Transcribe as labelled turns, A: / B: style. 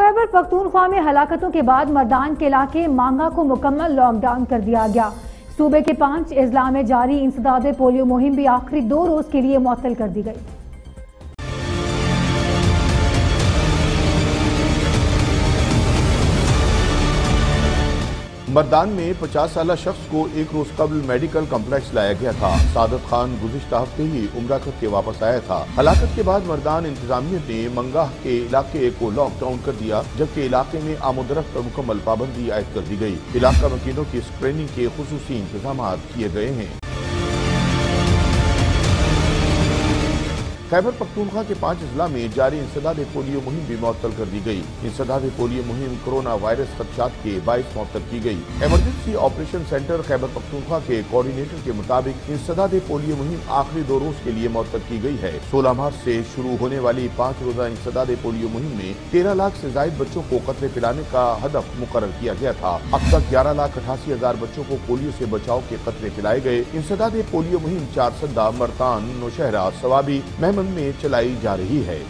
A: خیبر پختونخوا میں ہلاکتوں کے بعد مردان کے علاقے مانگا کو مکمل لاک ڈاؤن کر دیا گیا۔ صوبے کے پانچ اضلاع میں جاری انسداد پولیو مہم بھی آخری دو روز کے لیے معطل کر دی گئی۔
B: مردان میں پچاس سالہ شخص کو ایک روز قبل میڈیکل کمپلیکس لایا گیا تھا۔ سعادت خان گزشتہ ہفتے ہی عمرہ کر کے واپس آیا تھا۔ ہلاکت کے بعد مردان انتظامیہ نے منگاہ کے علاقے کو لاک ڈاؤن کر دیا، جبکہ علاقے میں آمدرفت پر مکمل پابندی عائد کر دی گئی۔ علاقہ مکینوں کی اسکریننگ کے خصوصی انتظامات کیے گئے ہیں۔ خیبر پختونخوا کے پانچ اضلاع میں جاری انسداد پولیو مہم بھی معطل کر دی گئی۔ انسداد پولیو مہم کرونا وائرس خدشات کے باعث معطل کی گئی۔ Emergency operation centre Khyber Pakhtunkhwa کے کوارڈینیٹر کے مطابق انسداد پولیو مہم آخری دو روز کے لیے معطل کی گئی ہے۔ سولہ مارچ سے شروع ہونے والی پانچ روزہ انسداد پولیو مہم میں تیرہ لاکھ سے زائد بچوں کو قطرے پلانے کا ہدف مقرر کیا گیا تھا۔ اب تک گیارہ لاکھ اٹھاسی ہزار بچوں کو پولیو سے بچاؤ کے قطرے پلائے گئے۔ انسداد پولیو مہم چار سدہ مرتان نوشہرہ سوابی محمد میں چلائی جا رہی ہے۔